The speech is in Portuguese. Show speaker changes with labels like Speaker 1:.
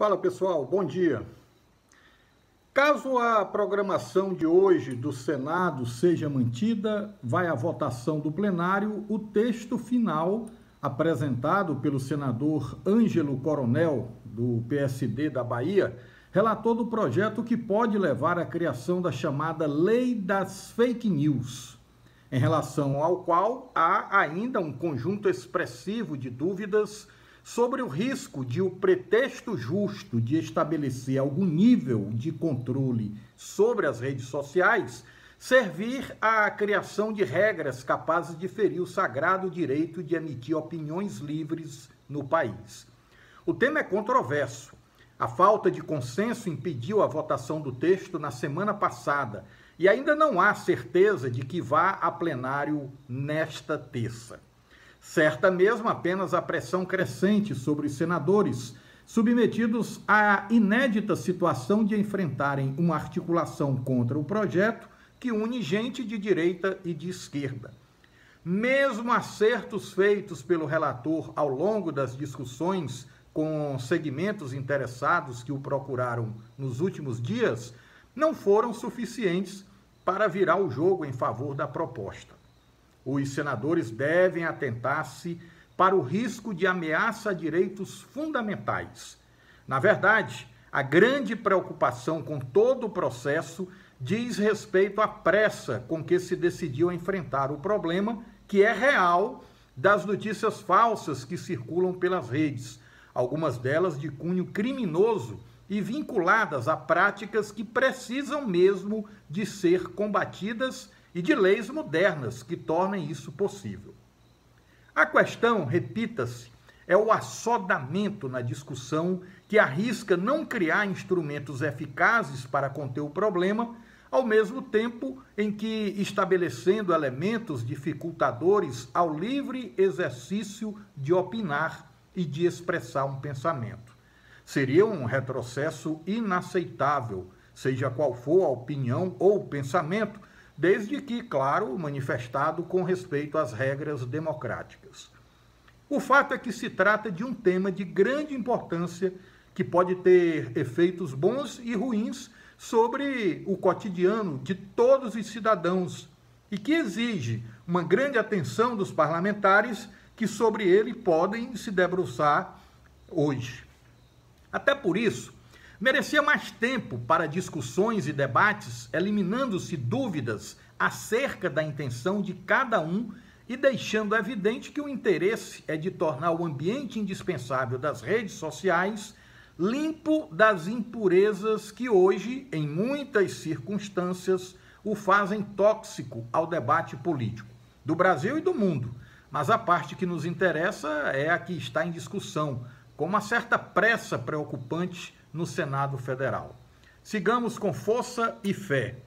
Speaker 1: Fala pessoal, bom dia. Caso a programação de hoje do Senado seja mantida, vai à votação do plenário o texto final apresentado pelo senador Ângelo Coronel, do PSD da Bahia, relator do projeto que pode levar à criação da chamada Lei das Fake News, em relação ao qual há ainda um conjunto expressivo de dúvidas sobre o risco de o pretexto justo de estabelecer algum nível de controle sobre as redes sociais servir à criação de regras capazes de ferir o sagrado direito de emitir opiniões livres no país. O tema é controverso. A falta de consenso impediu a votação do texto na semana passada e ainda não há certeza de que vá a plenário nesta terça. Certa mesmo apenas a pressão crescente sobre os senadores, submetidos à inédita situação de enfrentarem uma articulação contra o projeto que une gente de direita e de esquerda. Mesmo acertos feitos pelo relator ao longo das discussões com segmentos interessados que o procuraram nos últimos dias, não foram suficientes para virar o jogo em favor da proposta. Os senadores devem atentar-se para o risco de ameaça a direitos fundamentais. Na verdade, a grande preocupação com todo o processo diz respeito à pressa com que se decidiu enfrentar o problema, que é real, das notícias falsas que circulam pelas redes, algumas delas de cunho criminoso e vinculadas a práticas que precisam mesmo de ser combatidas e de leis modernas que tornem isso possível. A questão, repita-se, é o assodamento na discussão que arrisca não criar instrumentos eficazes para conter o problema, ao mesmo tempo em que estabelecendo elementos dificultadores ao livre exercício de opinar e de expressar um pensamento. Seria um retrocesso inaceitável, seja qual for a opinião ou o pensamento, desde que, claro, manifestado com respeito às regras democráticas. O fato é que se trata de um tema de grande importância que pode ter efeitos bons e ruins sobre o cotidiano de todos os cidadãos e que exige uma grande atenção dos parlamentares que sobre ele podem se debruçar hoje. Até por isso, merecia mais tempo para discussões e debates, eliminando-se dúvidas acerca da intenção de cada um e deixando evidente que o interesse é de tornar o ambiente indispensável das redes sociais limpo das impurezas que hoje, em muitas circunstâncias, o fazem tóxico ao debate político do Brasil e do mundo. Mas a parte que nos interessa é a que está em discussão, com uma certa pressa preocupante no Senado Federal. Sigamos com força e fé.